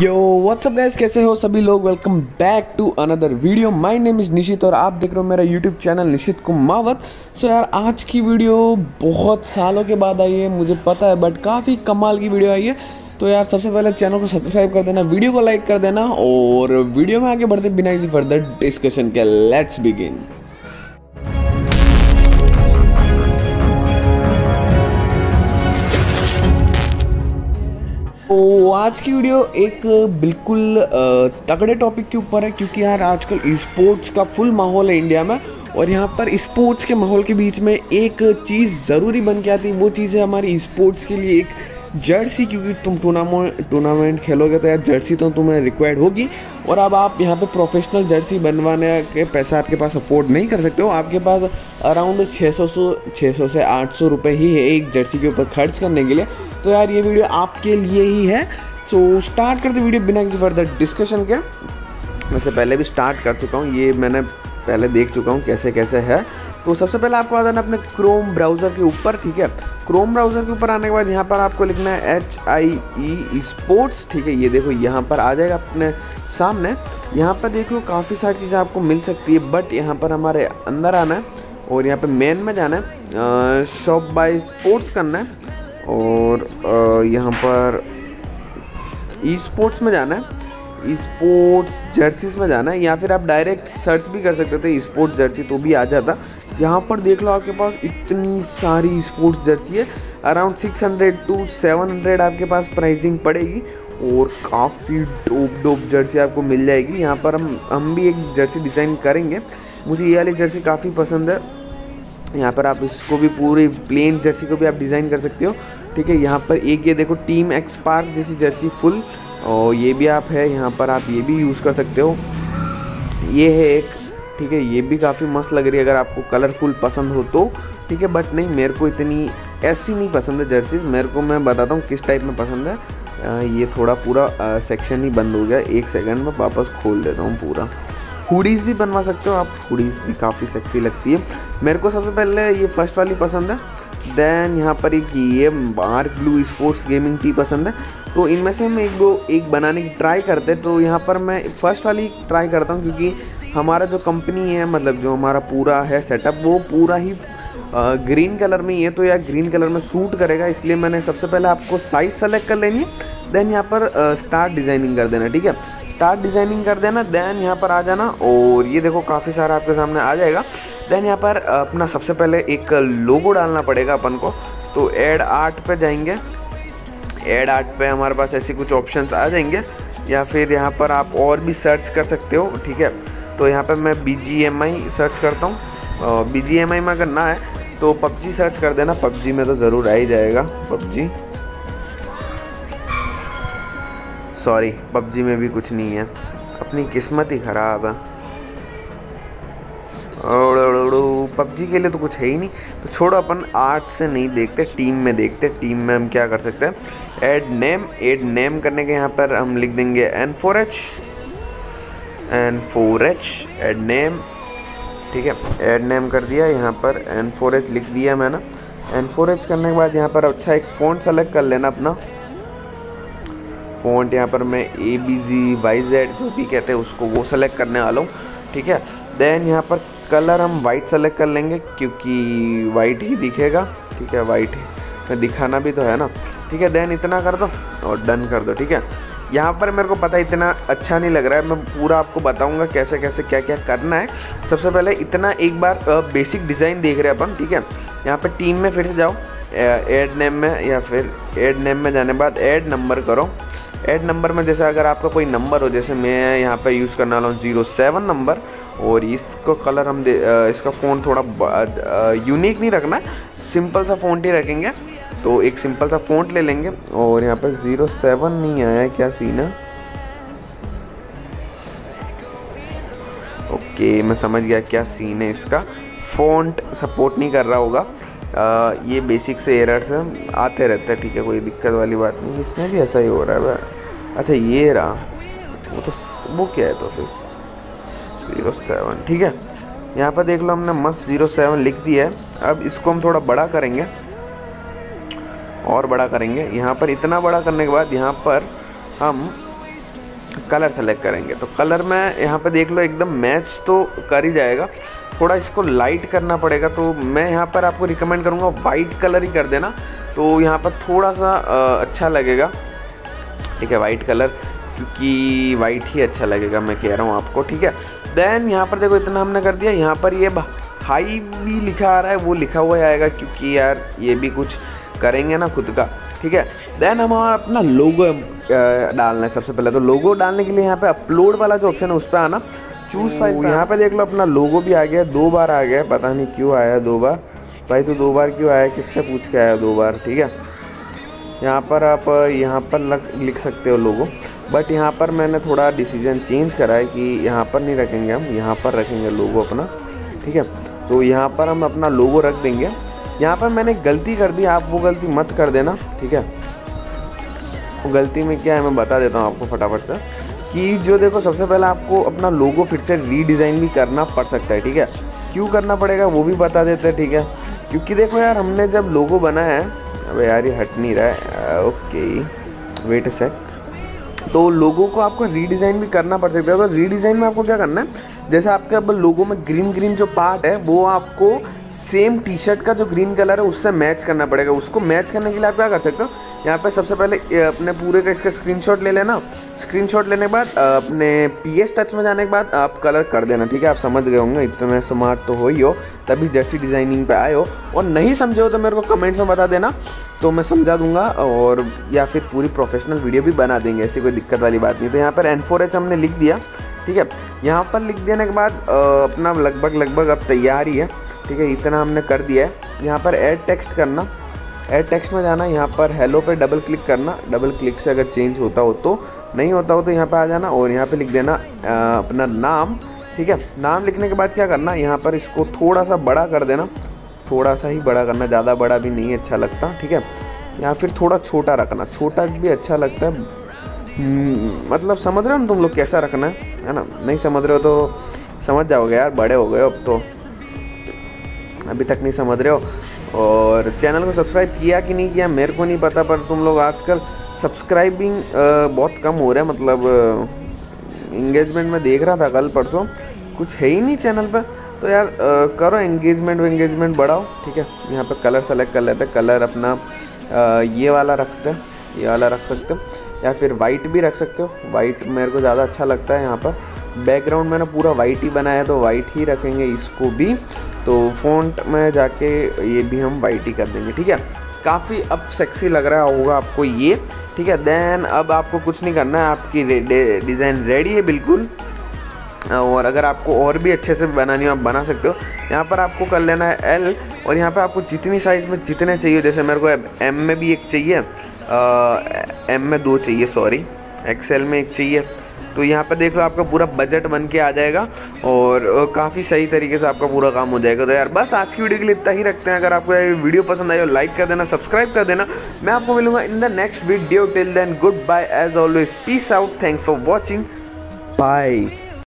यो WhatsApp guys कैसे हो सभी लोग? Welcome back to another video my name is Nishit और आप देख रहे हो मेरा YouTube channel Nishit Kumawat so यार, आज की वीडियो बहुत सालों के बाद आई है, मुझे पता है बट काफ़ी कमाल की वीडियो आई है। तो यार, सबसे पहले चैनल को सब्सक्राइब कर देना वीडियो को लाइक कर देना और वीडियो में आगे बढ़ते बिना किसी फर्दर डिस्कशन के लेट्स बिगिन तो आज की वीडियो एक बिल्कुल तगड़े टॉपिक के ऊपर है, क्योंकि यार आजकल स्पोर्ट्स का फुल माहौल है इंडिया में, और यहाँ पर स्पोर्ट्स के माहौल के बीच में एक चीज़ ज़रूरी बन के आती है, वो चीज़ है हमारी स्पोर्ट्स के लिए एक जर्सी, क्योंकि तुम टूर्नामेंट टूर्नामेंट खेलोगे तो यार जर्सी तो तुम्हें रिक्वायर्ड होगी। और अब आप यहाँ पे प्रोफेशनल जर्सी बनवाने के पैसा आपके पास अफोर्ड नहीं कर सकते हो। आपके पास अराउंड 600 छः सौ से 800 रुपए ही है एक जर्सी के ऊपर खर्च करने के लिए। तो यार ये वीडियो आपके लिए ही है। सो स्टार्ट करते वीडियो बिना किसी फर्दर डिस्कशन के। वैसे पहले भी स्टार्ट कर चुका हूँ। ये मैंने पहले देख चुका हूँ कैसे कैसे है। तो सबसे पहले आपको आ जाना अपने क्रोम ब्राउज़र के ऊपर, ठीक है? क्रोम ब्राउज़र के ऊपर आने के बाद यहाँ पर आपको लिखना है एच आई ई स्पोर्ट्स ठीक है? ये देखो, यहाँ पर आ जाएगा अपने सामने। यहाँ पर देखो, काफ़ी सारी चीज़ें आपको मिल सकती है बट यहाँ पर हमारे अंदर आना है और यहाँ पे मेन में जाना है। शॉप बाय स्पोर्ट्स करना है और यहाँ पर ई स्पोर्ट्स में जाना है। स्पोर्ट्स जर्सीज में जाना है, या फिर आप डायरेक्ट सर्च भी कर सकते थे स्पोर्ट्स जर्सी तो भी आ जाता। यहाँ पर देख लो आपके पास इतनी सारी स्पोर्ट्स जर्सी है अराउंड 600 टू 700 आपके पास प्राइसिंग पड़ेगी, और काफ़ी डोप डोप जर्सी आपको मिल जाएगी। यहाँ पर हम हम भी एक जर्सी डिज़ाइन करेंगे। मुझे ये वाली जर्सी काफ़ी पसंद है। यहाँ पर आप इसको भी पूरी प्लेन जर्सी को भी आप डिज़ाइन कर सकते हो। ठीक है, यहाँ पर एक ये देखो टीम एक्सपार्क जैसी जर्सी फुल और ये भी आप है यहाँ पर आप ये भी यूज़ कर सकते हो। ये है एक ठीक है ये भी काफ़ी मस्त लग रही है अगर आपको कलरफुल पसंद हो तो ठीक है बट नहीं मेरे को इतनी ऐसी नहीं पसंद है जर्सी मेरे को मैं बताता हूँ किस टाइप में पसंद है। अ, ये थोड़ा पूरा सेक्शन ही बंद हो गया। एक सेकंड में वापस खोल देता हूँ पूरा। हुडीज़ भी बनवा सकते हो आप। हुडीज़ भी काफ़ी सेक्सी लगती है। मेरे को सबसे पहले ये फ़र्स्ट वाली पसंद है। देन यहाँ पर एक ये mark blue sports gaming T पसंद है। तो इनमें से हम एक दो, एक बनाने की ट्राई करते हैं। तो यहाँ पर मैं फ़र्स्ट वाली ट्राई करता हूँ क्योंकि हमारा जो कंपनी है मतलब जो हमारा पूरा है सेटअप वो पूरा ही ग्रीन कलर में ही है। तो यार ग्रीन कलर में सूट करेगा, इसलिए मैंने सबसे पहले आपको साइज़ सेलेक्ट कर लेनी है। देन यहाँ पर स्टार्ट डिज़ाइनिंग कर देना, ठीक है? स्टार्ट डिज़ाइनिंग कर देना देन यहाँ पर आ जाना और ये देखो काफ़ी सारा आपके सामने आ जाएगा। देन यहाँ पर अपना सबसे पहले एक लोगो डालना पड़ेगा अपन को तो एड आर्ट पे जाएँगे। एड आर्ट पे हमारे पास ऐसे कुछ ऑप्शंस आ जाएँगे, या फिर यहाँ पर आप और भी सर्च कर सकते हो, ठीक है? तो यहाँ पर मैं आई सर्च करता हूँ। बी में अगर ना है तो पबजी सर्च कर देना, पबजी में तो ज़रूर आ ही जाएगा, पबजी। सॉरी पबजी में भी कुछ नहीं है। अपनी किस्मत ही ख़राब है। पबजी के लिए तो कुछ है ही नहीं। तो छोड़ो, अपन आर्ट से नहीं देखते, टीम में देखते। टीम में हम क्या कर सकते हैं? एड नेम एड नेम करने के यहाँ पर हम लिख देंगे N four H N four H add name ठीक है एड नेम कर दिया। यहाँ पर एन फोर एच लिख दिया मैंने। एन फोर एच करने के बाद यहाँ पर अच्छा एक फ़ॉन्ट सेलेक्ट कर लेना अपना। फ़ॉन्ट यहाँ पर मैं A B G Y Z जो भी कहते हैं उसको वो सेलेक्ट करने वाला हूँ, ठीक है? देन यहाँ पर कलर हम वाइट सेलेक्ट कर लेंगे क्योंकि वाइट ही दिखेगा, ठीक है? वाइट ही। दिखाना भी तो है ना, ठीक है? देन इतना कर दो और डन कर दो, ठीक है? यहाँ पर मेरे को पता इतना अच्छा नहीं लग रहा है, मैं पूरा आपको बताऊँगा कैसे कैसे, क्या क्या करना है। सबसे पहले इतना एक बार बेसिक डिज़ाइन देख रहे हैं अपन, ठीक है? यहाँ पर टीम में फिर से जाओ एड नेम में या फिर एड नेम में जाने बाद एड नंबर करो। ऐड नंबर में जैसे अगर आपका कोई नंबर हो, जैसे मैं यहाँ पे यूज़ करने वाला हूँ ज़ीरो सेवन नंबर, और इसको कलर हम दे इसका फ़ोन थोड़ा यूनिक नहीं रखना, सिंपल सा फ़ोन ही रखेंगे तो एक सिंपल सा फ़ोन ले लेंगे, और यहाँ पर ज़ीरो सेवन नहीं आया, क्या सीन है? ओके, मैं समझ गया क्या सीन है इसका, फ़ोन सपोर्ट नहीं कर रहा होगा। आ, ये बेसिक से एरर्स आते रहते हैं ठीक है कोई दिक्कत वाली बात नहीं। इसमें भी ऐसा ही हो रहा है। अच्छा ये रहा। वो तो वो क्या है तो फिर? ज़ीरो सेवन ठीक है। यहाँ पर देख लो हमने मस्त ज़ीरो सेवन लिख दिया है। अब इसको हम थोड़ा बड़ा करेंगे। और बड़ा करेंगे। यहाँ पर इतना बड़ा करने के बाद यहाँ पर हम कलर सेलेक्ट करेंगे। तो कलर में यहाँ पे देख लो, एकदम मैच तो कर ही जाएगा। थोड़ा इसको लाइट करना पड़ेगा तो मैं यहाँ पर आपको रिकमेंड करूँगा वाइट कलर ही कर देना। तो यहाँ पर थोड़ा सा अच्छा लगेगा। ठीक है वाइट कलर क्योंकि वाइट ही अच्छा लगेगा, मैं कह रहा हूँ आपको, ठीक है? देन यहाँ पर देखो, इतना हमने कर दिया। यहाँ पर ये हाई भी लिखा आ रहा है, वो लिखा हुआ आएगा, क्योंकि यार ये भी कुछ करेंगे ना खुद का। ठीक है? देन हमारा अपना लोगो डालना है सबसे पहले। तो लोगो डालने के लिए यहाँ पे अपलोड वाला जो ऑप्शन है उस पर आना। चूज़ फ़ाइल यहाँ पे देख लो अपना लोगो भी आ गया। दो बार आ गया। पता नहीं क्यों आया दो बार। भाई तो दो बार क्यों आया? किससे पूछ के आया दो बार? ठीक है? यहाँ पर आप यहाँ पर लग लिख सकते हो लोगो बट यहाँ पर मैंने थोड़ा डिसीज़न चेंज करा है कि यहाँ पर नहीं रखेंगे हम। यहाँ पर रखेंगे लोगो अपना। ठीक है? तो यहाँ पर हम अपना लोगो रख देंगे। यहाँ पर मैंने गलती कर दी, आप वो गलती मत कर देना, ठीक है? वो गलती में क्या है, मैं बता देता हूँ आपको फटाफट से, कि जो देखो, सबसे पहले आपको अपना लोगो फिर से रीडिज़ाइन भी करना पड़ सकता है, ठीक है? क्यों करना पड़ेगा, वो भी बता देते हैं, ठीक है? क्योंकि देखो यार, हमने जब लोगो बनाया है, अबे यार ये हट नहीं रहा है ओके वेट अ सेक तो लोगों को आपको रीडिज़ाइन भी करना पड़ सकता है तो रीडिज़ाइन में आपको क्या करना है जैसे आपके अब लोगों में ग्रीन ग्रीन जो पार्ट है, वो आपको सेम टी शर्ट का जो ग्रीन कलर है, उससे मैच करना पड़ेगा। उसको मैच करने के लिए आप क्या कर सकते हो? यहाँ पे सबसे पहले अपने पूरे का इसका स्क्रीनशॉट ले लेना। स्क्रीनशॉट लेने के बाद अपने पी एस टच में जाने के बाद आप कलर कर देना, ठीक है? आप समझ गए होंगे, इतने स्मार्ट तो हो ही हो, तभी जर्सी डिज़ाइनिंग पे आए हो। और नहीं समझे हो तो मेरे को कमेंट्स में बता देना तो मैं समझा दूँगा और, या फिर पूरी प्रोफेशनल वीडियो भी बना देंगे, ऐसी कोई दिक्कत वाली बात नहीं। तो यहाँ पर एन हमने लिख दिया। ठीक है? यहाँ पर लिख देने के बाद अपना लगभग लगभग अब तैयार ही है। ठीक है, इतना हमने कर दिया है। यहाँ पर एड टेक्स्ट करना। एड टेक्स्ट में जाना, यहाँ पर हेलो पे डबल क्लिक करना। डबल क्लिक से अगर चेंज होता हो तो नहीं होता हो तो यहाँ पर आ जाना और यहाँ पे लिख देना अपना नाम। ठीक है? नाम लिखने के बाद क्या करना, यहाँ पर इसको थोड़ा सा बड़ा कर देना। थोड़ा सा ही बड़ा करना, ज़्यादा बड़ा भी नहीं अच्छा लगता। ठीक है? या फिर थोड़ा छोटा रखना। छोटा भी अच्छा लगता है मतलब समझ रहे हो ना तुम लोग कैसा रखना है? ना? नहीं समझ रहे हो तो समझ जाओगे यार बड़े हो गए अब तो। अभी तक नहीं समझ रहे हो। और चैनल को सब्सक्राइब किया कि नहीं किया मेरे को नहीं पता पर तुम लोग आजकल सब्सक्राइबिंग बहुत कम हो रहा है मतलब इंगेजमेंट में देख रहा था कल परसों। कुछ है ही नहीं चैनल पर तो यार आ, करो एंगेजमेंट एंगेजमेंट बढ़ाओ ठीक है? यहाँ पर कलर सेलेक्ट कर लेते कलर अपना आ, ये वाला रखते ये वाला रख सकते या फिर वाइट भी रख सकते हो। वाइट मेरे को ज़्यादा अच्छा लगता है यहाँ पर। बैकग्राउंड मैंने पूरा वाइट ही बनाया है तो वाइट ही रखेंगे इसको भी। तो फ़ॉन्ट में जाके ये भी हम वाइट ही कर देंगे, ठीक है? काफ़ी अब सेक्सी लग रहा होगा आपको ये, ठीक है? देन अब आपको कुछ नहीं करना है, आपकी डिज़ाइन रेडी है बिल्कुल। और अगर आपको और भी अच्छे से बनानी हो, आप बना सकते हो। यहाँ पर आपको कर लेना है एल और यहाँ पर आपको जितनी साइज़ में जितने चाहिए जैसे मेरे को एम में भी एक चाहिए। एम में दो चाहिए सॉरी एक्सेल में एक चाहिए. तो यहाँ पर देख लो आपका पूरा बजट बन के आ जाएगा और काफ़ी सही तरीके से आपका पूरा काम हो जाएगा। तो यार, बस आज की वीडियो के लिए इतना ही रखते हैं। अगर आपको ये वीडियो पसंद आई हो लाइक कर देना सब्सक्राइब कर देना। मैं आपको मिलूँगा in the next video till then good bye as always peace out thanks for watching bye